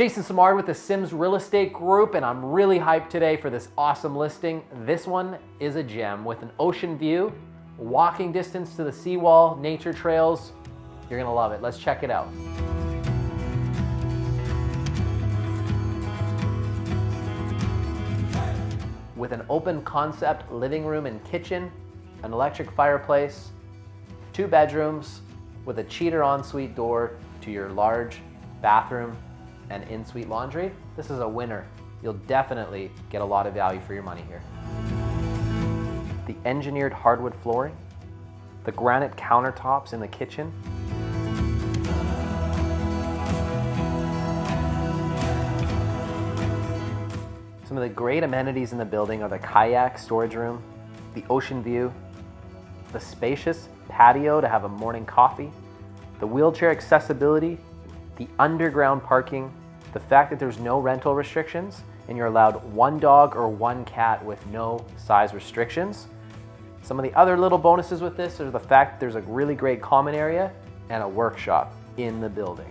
Jason Samard with the Sims Real Estate Group, and I'm really hyped today for this awesome listing. This one is a gem with an ocean view, walking distance to the seawall, nature trails. You're gonna love it. Let's check it out. With an open concept living room and kitchen, an electric fireplace, two bedrooms with a cheater ensuite door to your large bathroom and in-suite laundry, this is a winner. You'll definitely get a lot of value for your money here. The engineered hardwood flooring, the granite countertops in the kitchen, Some of the great amenities in the building are the kayak storage room, the ocean view, the spacious patio to have a morning coffee, the wheelchair accessibility, the underground parking, the fact that there's no rental restrictions and you're allowed one dog or one cat with no size restrictions. Some of the other little bonuses with this are the fact that there's a really great common area and a workshop in the building.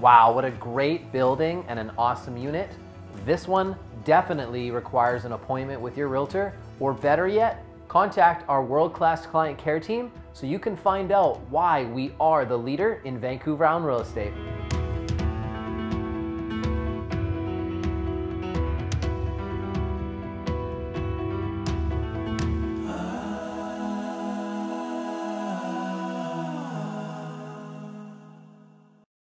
Wow, what a great building and an awesome unit. This one definitely requires an appointment with your realtor, or better yet, contact our world-class client care team so you can find out why we are the leader in Vancouver Island real estate.